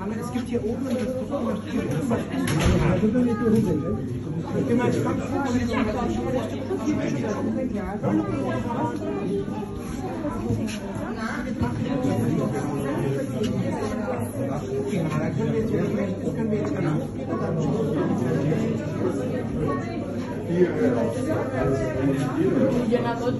Aber es gibt hier oben ein Restaurant, da könnte man essen. Ich bin mal gespannt, ob wir das auch schon mal ein Stück Kuchen bestellen. Okay, na, dann können wir jetzt, wenn du möchtest, können wir jetzt mal Hier, ja. Hier, na, gut.